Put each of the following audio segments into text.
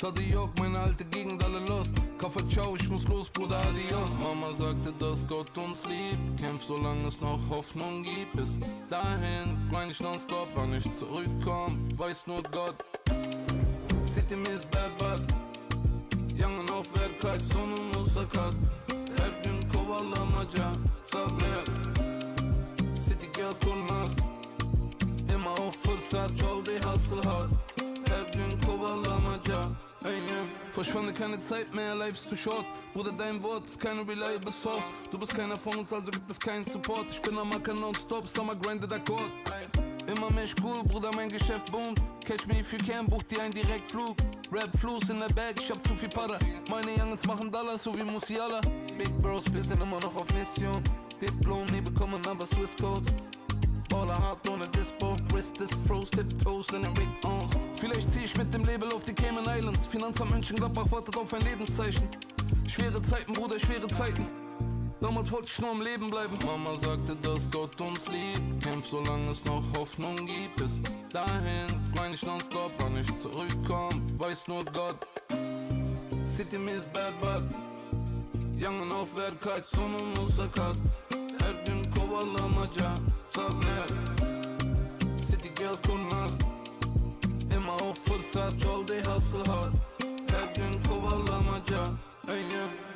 Tadı yok meine alte Gegend alle los. Kaffer ciao ich muss los Bruder adios. Mama sagte dass Gott uns liebt. Kämpf solange es noch Hoffnung gibt. Bis dahin grind ich nonstop wann ich zurückkomm Weiß nur Gott. City mir ist bad Yangın of ver kaç sonumuz sakat Her gün kovalamaca sabret City gel kurnaz Ima o fırsat değil hasıl hat Her gün kovalamaca Yeah. Verschwende keine Zeit mehr, life is too short. Bruder, dein Wort ist keine reliable source. Du bist keiner von uns, also gibt es keinen Support. Ich bin am Acker nonstop, Summer grinded Akkord Immer mehr cool, Bruder, mein Geschäft boomt. Catch me if you can, buch dir einen Direktflug. Rap Fluss in der Bag, ich hab zu viel Para Meine Youngins machen Dollars, so wie Musiala. Big Bros, wir sind immer noch auf Mission. Diplom, nie bekommen, aber Swiss Codes Baller hart ohne Dispo, Wrist ist froze, Tiptoes in den Rick Owens Vielleicht zieh ich mit dem Label auf die Cayman Islands. Finanzamt Mönchengladbach wartet auf ein Lebenszeichen. Schwere Zeiten, Bruder, schwere Zeiten. Damals wollte ich nur am Leben bleiben. Mama sagte, dass Gott uns liebt. Kämpf solange es noch Hoffnung gibt. Bis dahin grind ich nonstop, wann ich zurückkomm Weiß nur Gott. City mi is bad. Bad Yangın of ver kaç sonumuz sakat Her gün kovalamaca sabret City gel kurnaz Ima o fırsat değil hasıl hat Her gün kovalamaca Ey yeah.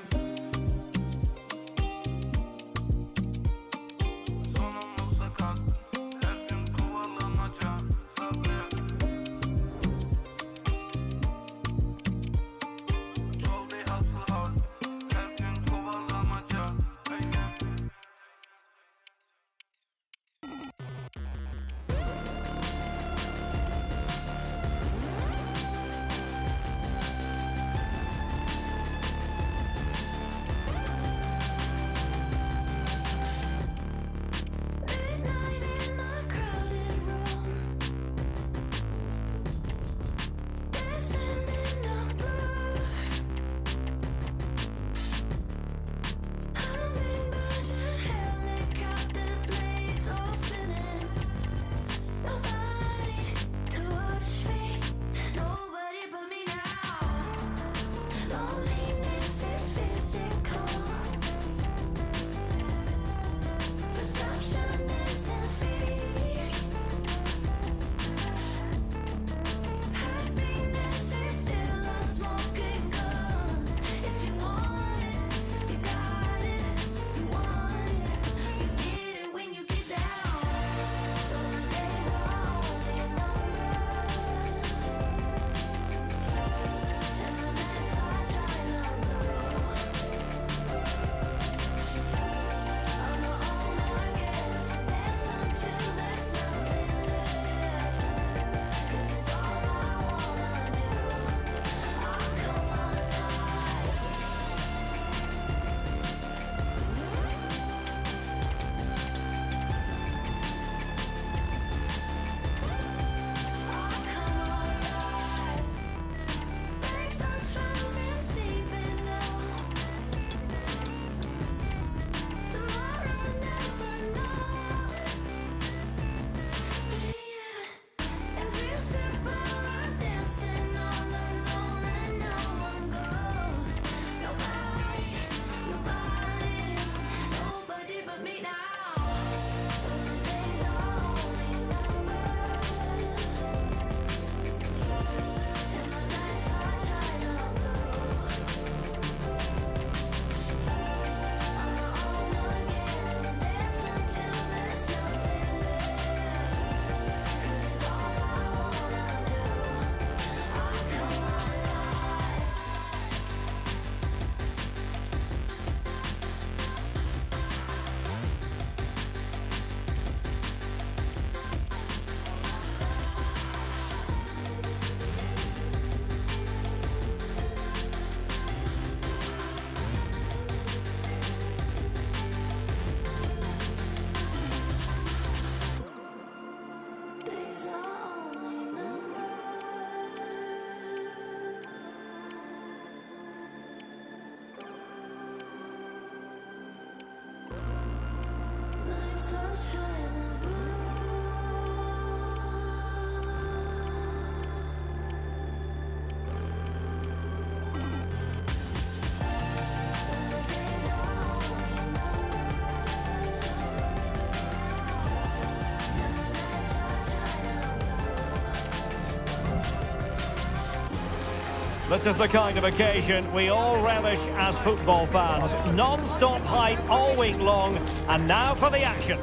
This is the kind of occasion we all relish as football fans. Non-stop hype all week long, and now for the action.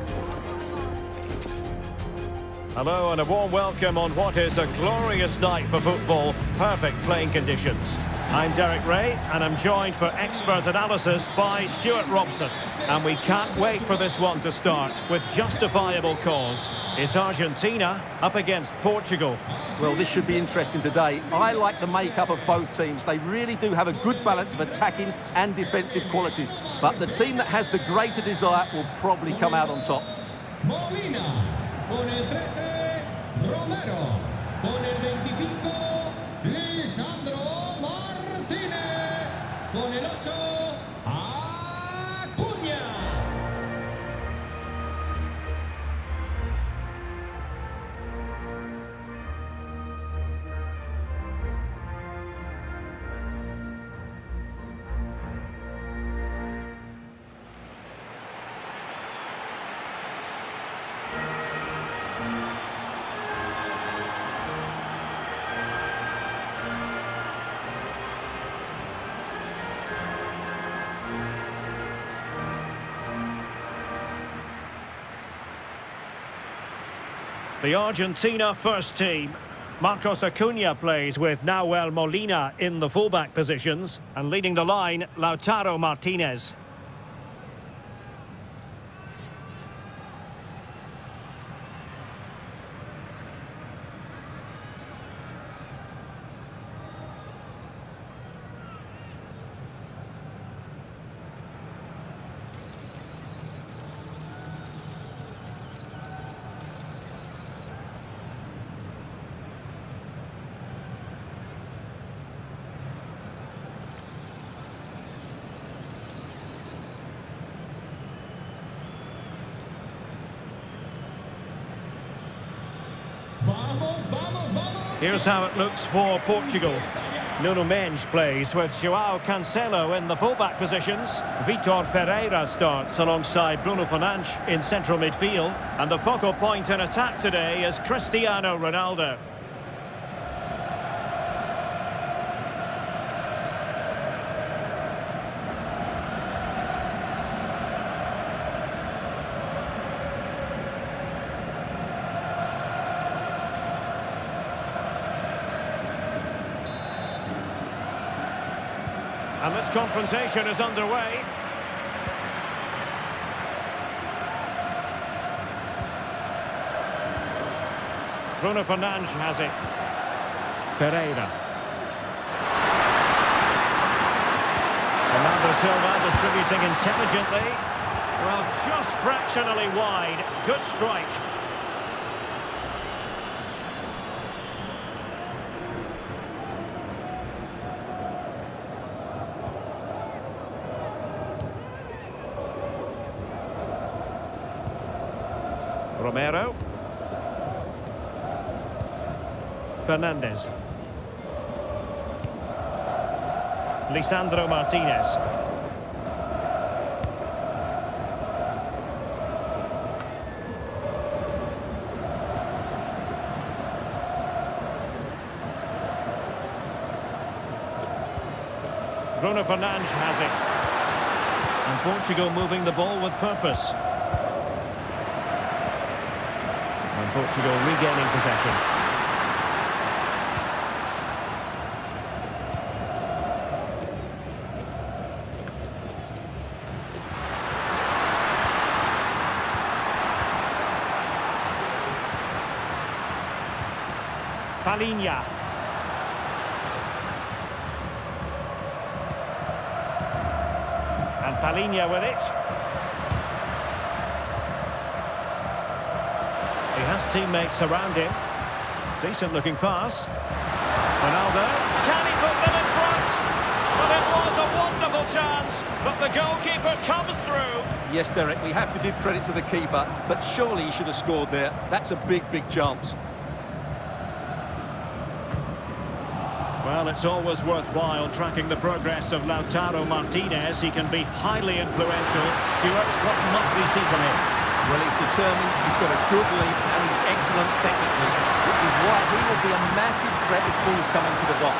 Hello and a warm welcome on what is a glorious night for football. Perfect playing conditions. I'm Derek Ray and I'm joined for expert analysis by Stuart Robson. And we can't wait for this one to start with justifiable cause. It's Argentina up against Portugal. Well, this should be interesting today. I like the makeup of both teams. They really do have a good balance of attacking and defensive qualities. But the team that has the greater desire will probably come out on top. Molina, con el 13, Romero, con el 25, Lisandro Martínez, con el 8, The Argentina first team. Marcos Acuna plays with Nahuel Molina in the fullback positions and leading the line, Lautaro Martinez. Here's how it looks for Portugal. Nuno Mendes plays with Joao Cancelo in the fullback positions. Vitor Ferreira starts alongside Bruno Fernandes in central midfield. And the focal point in attack today is Cristiano Ronaldo. Confrontation is underway. Bruno Fernandes has it. Ferreira. Bernardo Silva distributing intelligently. Well, just fractionally wide. Good strike. Romero. Fernandez. Lisandro Martinez. Bruno Fernandes has it. And Portugal moving the ball with purpose. And Portugal regaining possession. Palhinha. And Palhinha with it. Has teammates around him. Decent looking pass. Ronaldo. Can he put them in front? Well, it was a wonderful chance, but the goalkeeper comes through. Yes, Derek, we have to give credit to the keeper, but surely he should have scored there. That's a big, big chance. Well, it's always worthwhile tracking the progress of Lautaro Martinez. He can be highly influential. Stuart, what might we see from him? Well, he's determined, he's got a good lead, technically, which is why he will be a massive threat if balls come into the box.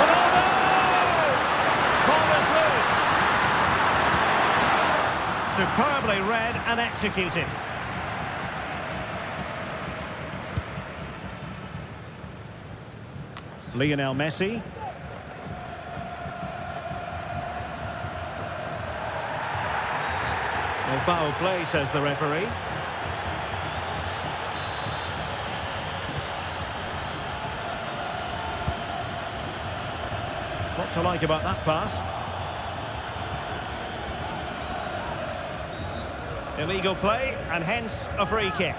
Ronaldo! Corner's loose. Superbly read and executed. Lionel Messi Well, foul play, says the referee. What to like about that pass? Illegal play, and hence a free kick.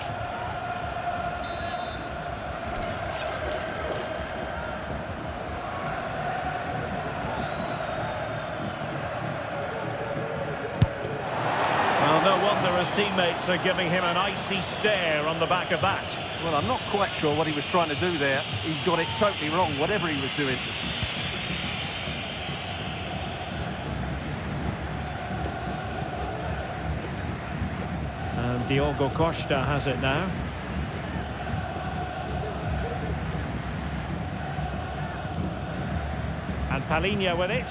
Well, no wonder his teammates are giving him an icy stare on the back of that. Well, I'm not quite sure what he was trying to do there. He got it totally wrong, whatever he was doing. And Diogo Costa has it now. And Palhinha with it.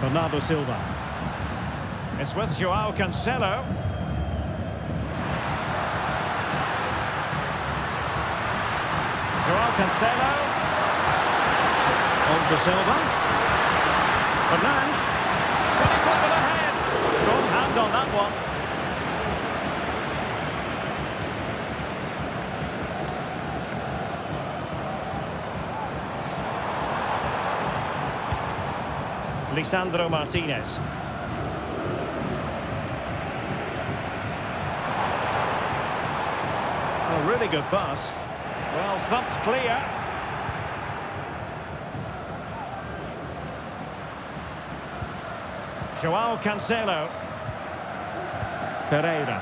Bernardo Silva. It's with Joao Cancelo. Joao Cancelo. On to Silva. Fernandes. Can he put with a head? Strong hand on that one. Lisandro Martinez. A really good pass. Well, thumped clear. Joao Cancelo. Ferreira.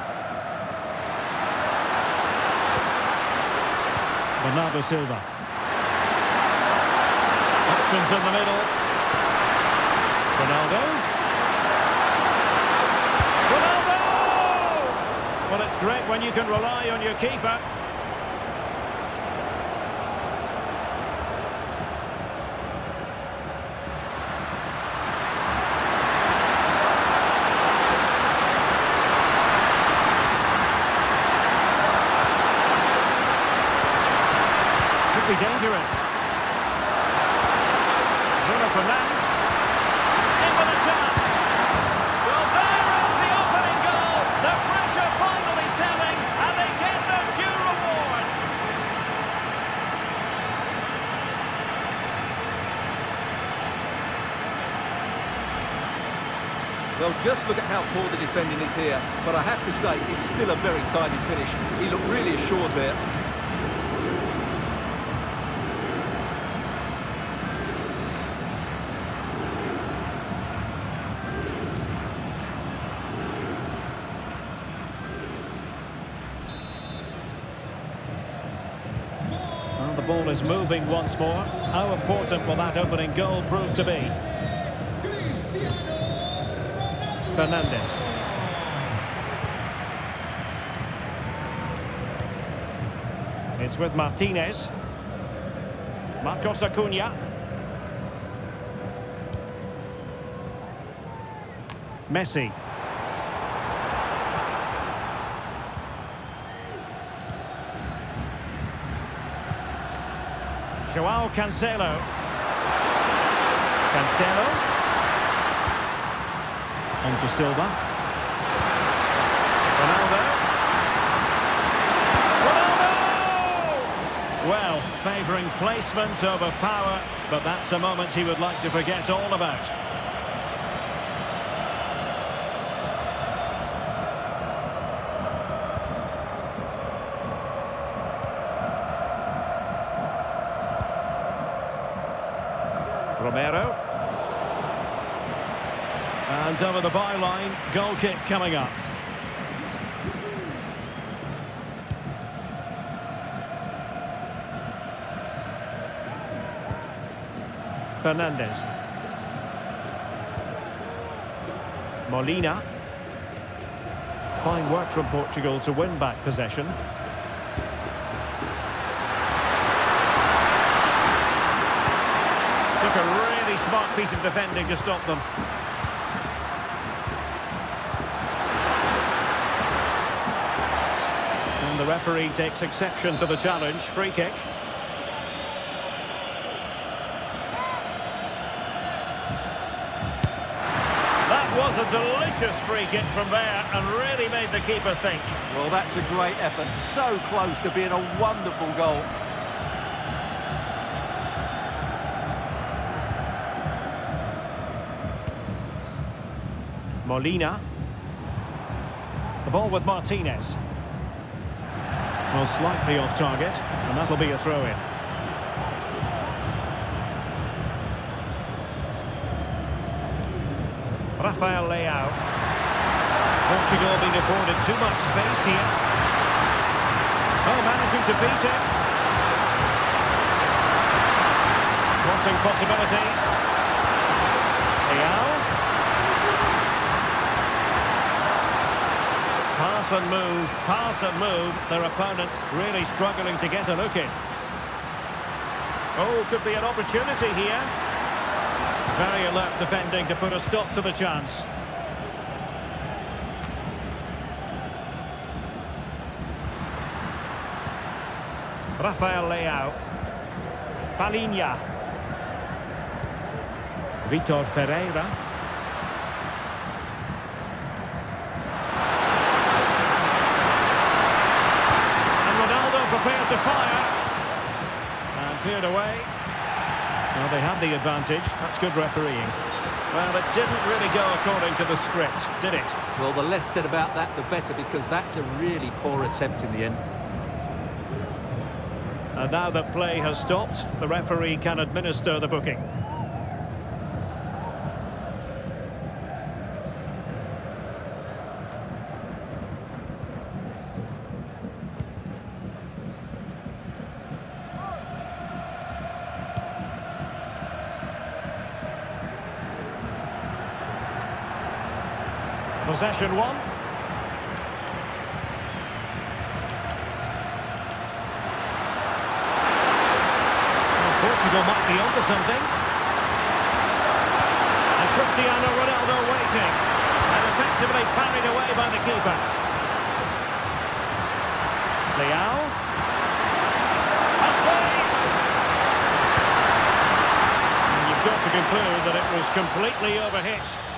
Bernardo Silva. Options in the middle. Ronaldo. Ronaldo! Well, it's great when you can rely on your keeper. Could be dangerous. Bruno Fernandes. In with a chance. Well, there is the opening goal. The pressure finally telling, and they get their due reward. Well, just look at how poor the defending is here. But I have to say, it's still a very tidy finish. He looked really assured there. The ball is moving once more. How important will that opening goal prove to be? Ronaldo. Fernandes. It's with Martinez. Marcos Acuna. Messi. Joao Cancelo. Cancelo. On to Silva. Ronaldo. Ronaldo! Well, favouring placement over power, but that's a moment he would like to forget all about. The byline, goal kick coming up. Fernandez. Molina. Fine work from Portugal to win back possession. Took a really smart piece of defending to stop them. The referee takes exception to the challenge. Free kick. That was a delicious free kick from there and really made the keeper think. Well, that's a great effort. So close to being a wonderful goal. Molina. The ball with Martinez. Well, slightly off target, and that'll be a throw-in. Rafael Leao. Portugal being afforded too much space here. Oh, managing to beat it. Crossing possibilities. Leao. Pass and move, pass and move. Their opponents really struggling to get a look in. Oh, could be an opportunity here. Very alert defending to put a stop to the chance. Rafael Leao. Palhinha. Vitor Ferreira. And Ronaldo prepared to fire. And cleared away. Well, they had the advantage. That's good refereeing. Well, it didn't really go according to the script, did it? Well, the less said about that, the better, because that's a really poor attempt in the end. And now that play has stopped, the referee can administer the booking. Possession one. Well, Portugal might be onto something. And Cristiano Ronaldo waiting. And effectively parried away by the keeper. Leao. Got to conclude that it was completely overhit.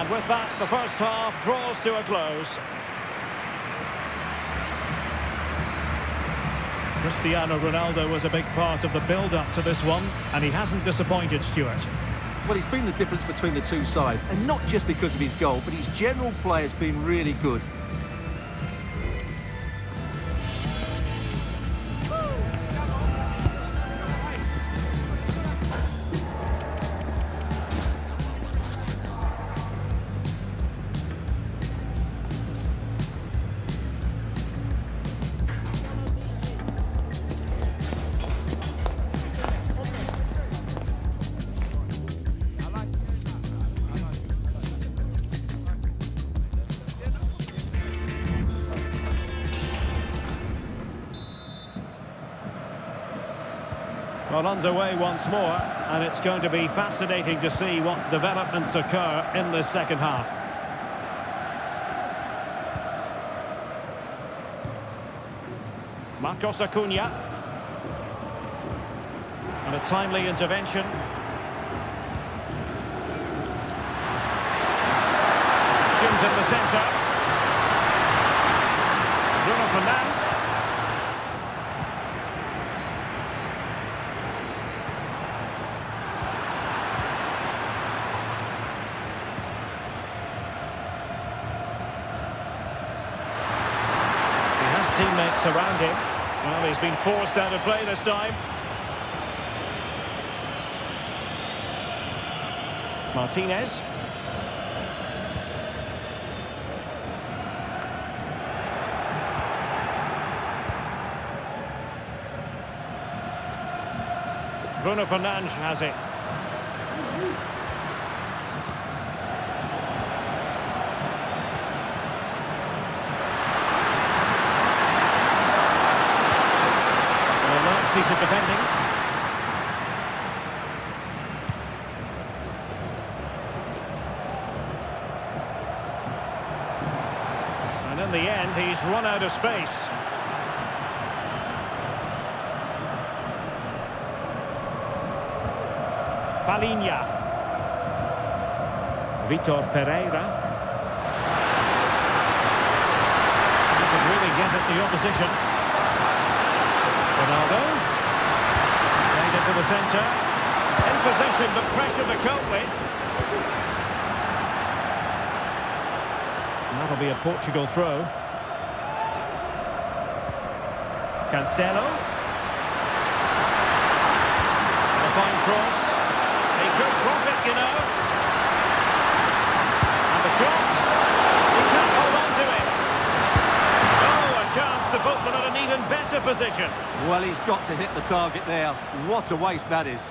And with that, the first half draws to a close. Cristiano Ronaldo was a big part of the build-up to this one, and he hasn't disappointed Stuart. Well, he's been the difference between the two sides, and not just because of his goal, but his general play has been really good. Underway once more, and it's going to be fascinating to see what developments occur in this second half. Marcos Acuna. And a timely intervention. Options in the centre. Bruno Fernandes. He has teammates around him. Well, he's been forced out of play this time. Martinez. Bruno Fernandes has it. An alert piece of defending. And in the run out of space. Palhinha. Vitor Ferreira. He could really get at the opposition. Ronaldo. Played into the centre. In possession, but pressure to cope with. That'll be a Portugal throw. Cancelo. A fine cross. He could profit, you know. And the shot. He can't hold on to it. Oh, a chance to put them at an even better position. Well, he's got to hit the target there. What a waste that is.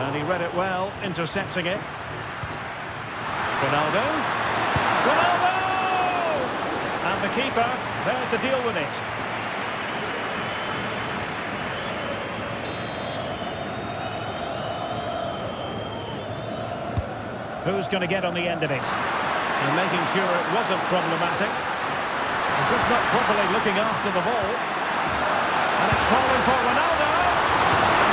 And he read it well, intercepting it. Ronaldo. Ronaldo! And the keeper there to deal with it. Who's going to get on the end of it? And making sure it wasn't problematic. And just not properly looking after the ball. And it's fallen for Ronaldo.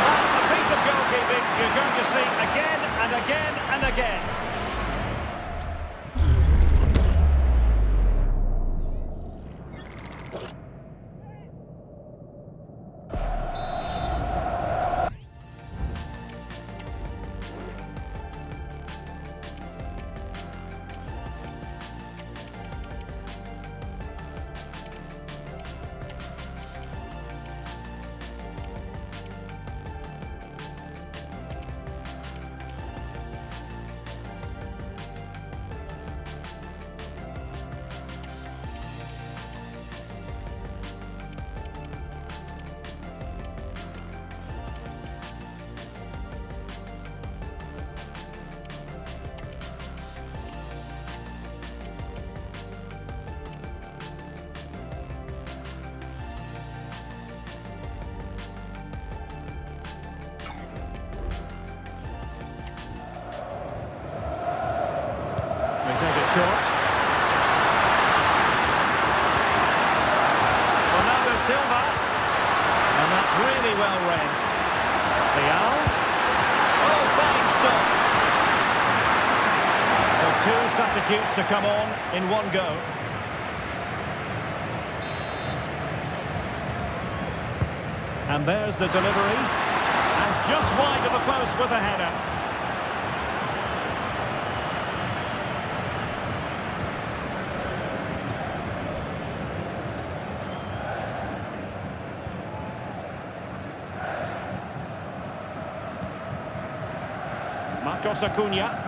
And a piece of goalkeeping you're going to see again and again and again. Substitutes to come on in one go. And there's the delivery. And just wide of the post with a header. Marcos Acuna.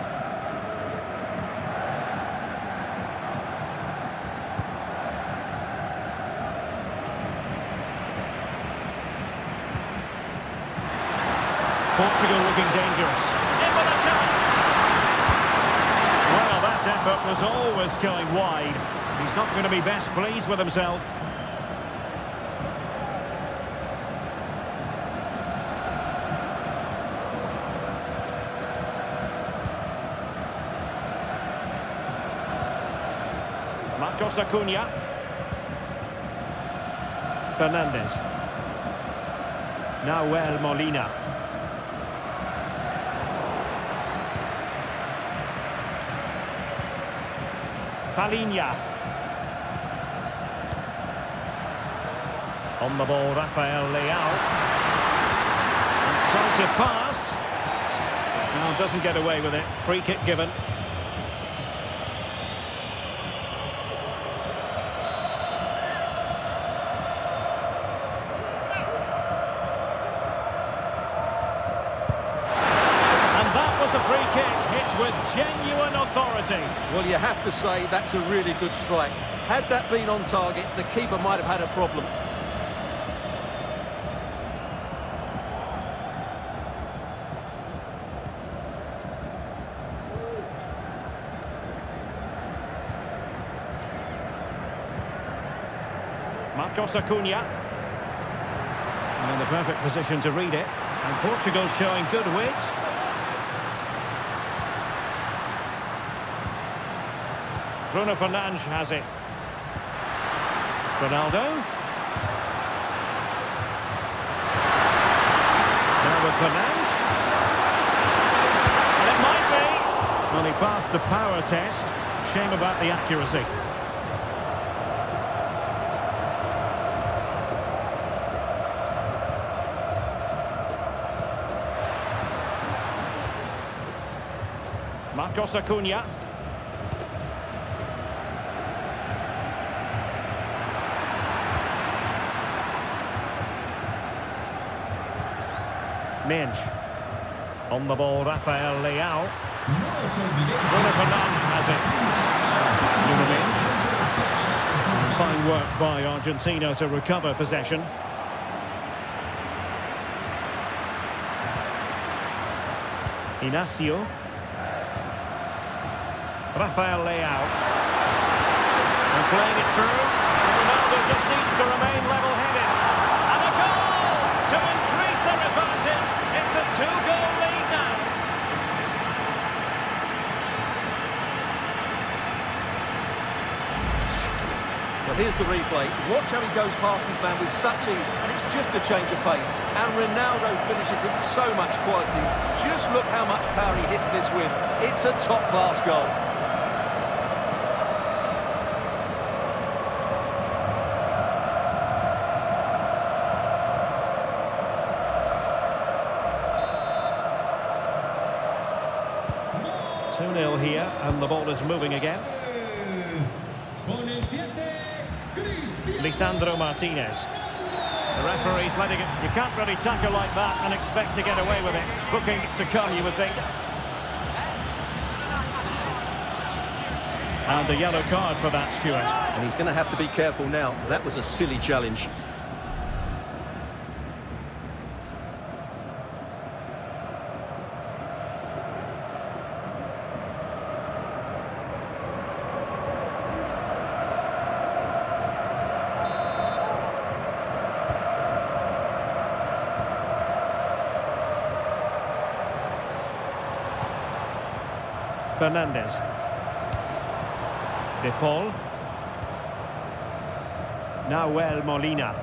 Portugal looking dangerous. In with a chance. Well, that effort was going wide. He's not going to be best pleased with himself. Marcos Acuna. Fernandez. Nahuel Molina. Palhinha. On the ball, Rafael Leao. Incisive pass. Now doesn't get away with it. Free kick given. Have to say that's a really good strike. Had that been on target, the keeper might have had a problem. Marcos Acuna. And in the perfect position to read it. And Portugal showing good wit. Bruno Fernandes has it. Ronaldo. Now with Fernandes. And it might be. Well, he passed the power test. Shame about the accuracy. Marcos Acuna. Minge. On the ball, Rafael Leao. Bruno Fernandes has it. Nuno Minge. Fine work by Argentina to recover possession. Inacio. Rafael Leao. And playing it through. Ronaldo just needs to remain level-headed. And a goal to increase their advantage. It's a two-goal lead now. Well, here's the replay. Watch how he goes past his man with such ease, and it's just a change of pace. And Ronaldo finishes it with so much quality. Just look how much power he hits this with. It's a top-class goal. Two 0 here, and the ball is moving again. Lisandro Martinez. The referee's letting it. You can't really tackle like that and expect to get away with it. Booking to come, you would think. And a yellow card for that, Stuart. And he's going to have to be careful now. That was a silly challenge. Fernandez. De Paul. Nahuel Molina.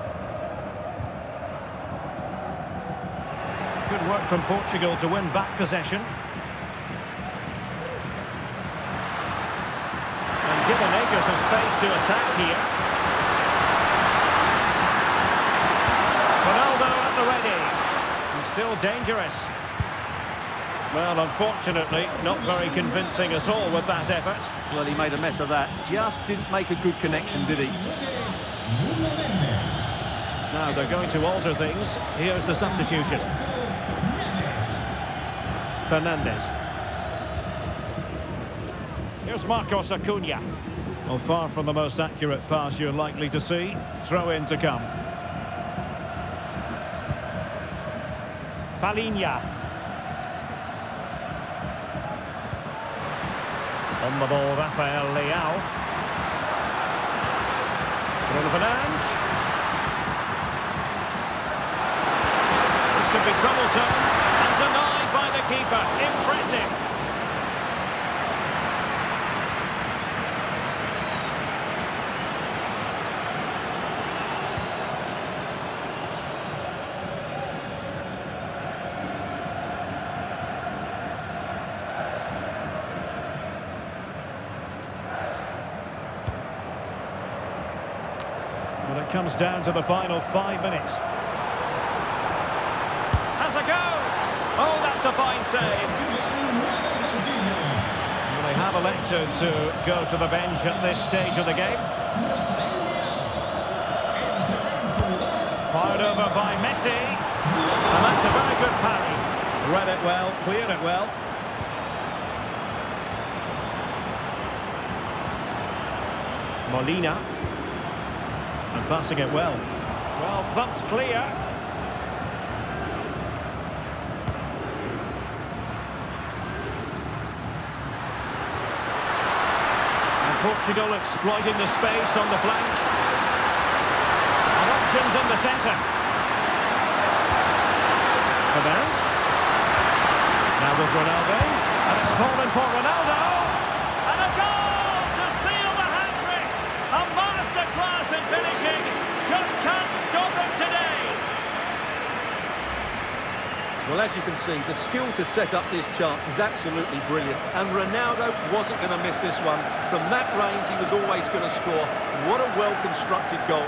Good work from Portugal to win back possession. And given acres of space to attack here. Ronaldo at the ready. And still dangerous. Well, unfortunately, not very convincing at all with that effort. Well, he made a mess of that. Just didn't make a good connection, did he? Now they're going to alter things. Here's the substitution. Fernandez. Here's Marcos Acuna. Well, far from the most accurate pass you're likely to see. Throw in to come. Palhinha. The ball, Rafael Leao. Bruno. This could be troublesome. And denied by the keeper. Impressive. Well, it comes down to the final five minutes. Has a go! Oh, that's a fine save. They have elected to go to the bench at this stage of the game. Fired over by Messi. And that's a very good parry. Read it well, cleared it well. Molina. And passing it well. Well, thumped clear. And Portugal exploiting the space on the flank. options in the centre. Fernandes. Now with Ronaldo. And it's fallen for Ronaldo. Well, as you can see, the skill to set up this chance is absolutely brilliant. And Ronaldo wasn't going to miss this one. From that range, he was always going to score. What a well-constructed goal.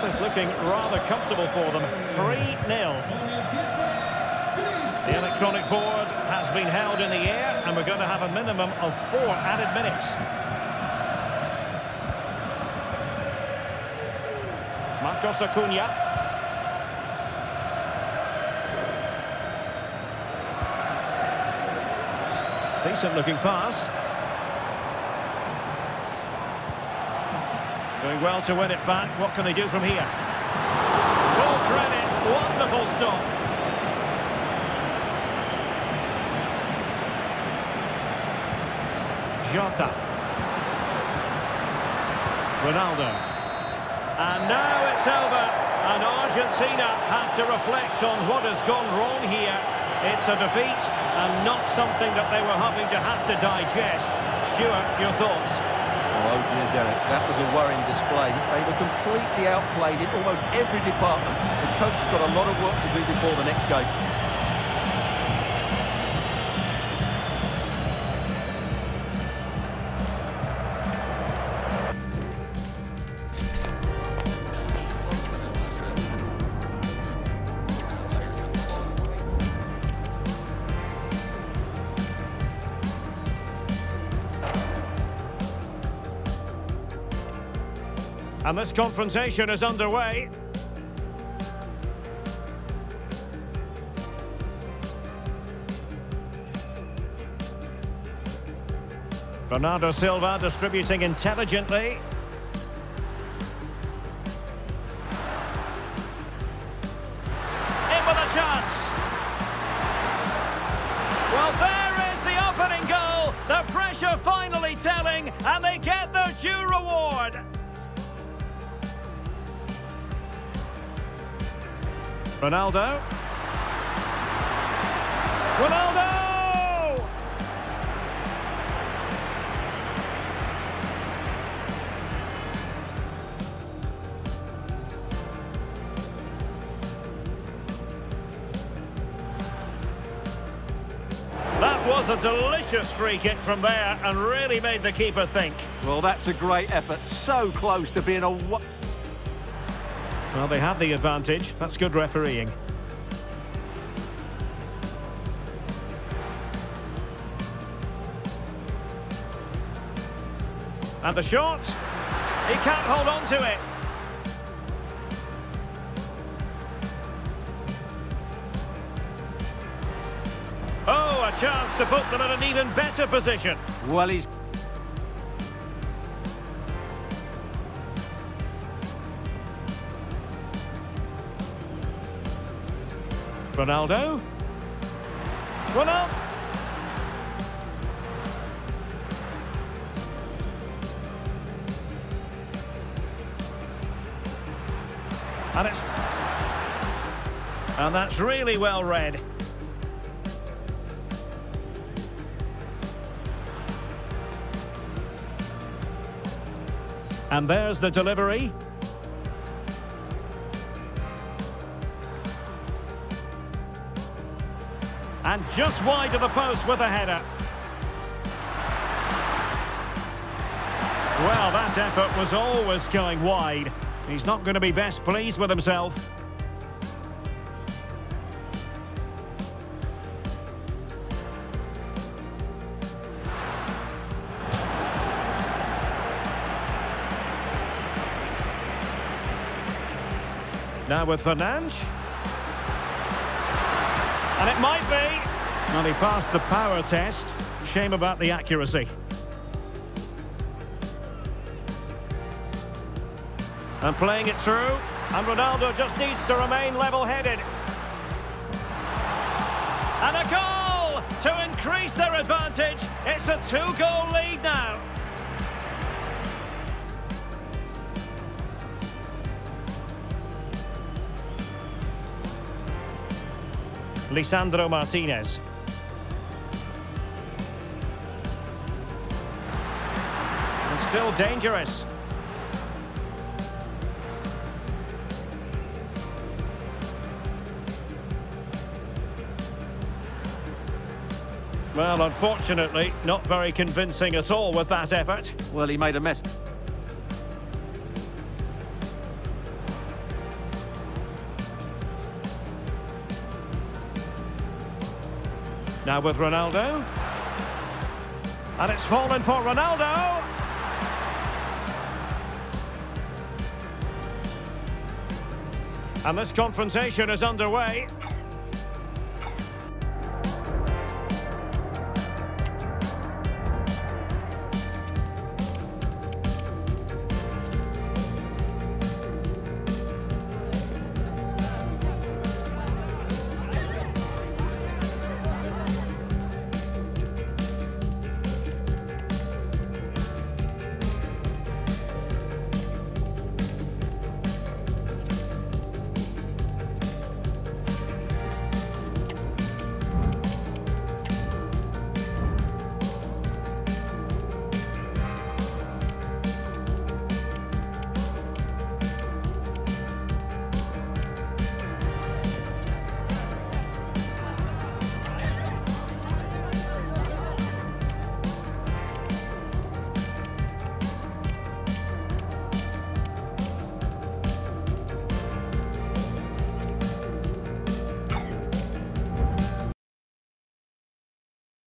This is looking rather comfortable for them. 3-0. Con el 7, The electronic board has been held in the air and we're going to have a minimum of four added minutes. Marcos Acuna. Decent looking pass. Doing well to win it back. What can they do from here? Full credit. Wonderful stop. Jota. Ronaldo. And now it's over. And Argentina have to reflect on what has gone wrong here. It's a defeat and not something that they were having to have to digest. Stewart, your thoughts? Oh, oh dear, Derek, that was a worrying display. They were completely outplayed in almost every department. The coach has got a lot of work to do before the next game. And this confrontation is underway. Bernardo Silva distributing intelligently. In with a chance. Well, there is the opening goal. The pressure finally telling, and they get their due reward. Ronaldo. Ronaldo! That was a delicious free kick from there and really made the keeper think. Well, that's a great effort. So close to being a... Well, they have the advantage. That's good refereeing. And the shot. He can't hold on to it. Oh, a chance to put them in an even better position. Well, he's... Ronaldo. Ronaldo. And it's... And that's really well read. And there's the delivery. And just wide of the post with a header. Well, that effort was always going wide. He's not going to be best pleased with himself. Now with Fernandes. And it might be. Well, he passed the power test. Shame about the accuracy. And playing it through. And Ronaldo just needs to remain level-headed. And a goal to increase their advantage. It's a two-goal lead now. Lisandro Martinez. And still dangerous. Well, unfortunately, not very convincing at all with that effort. Well, he made a mess. Now with Ronaldo. And it's fallen for Ronaldo. And this confrontation is underway.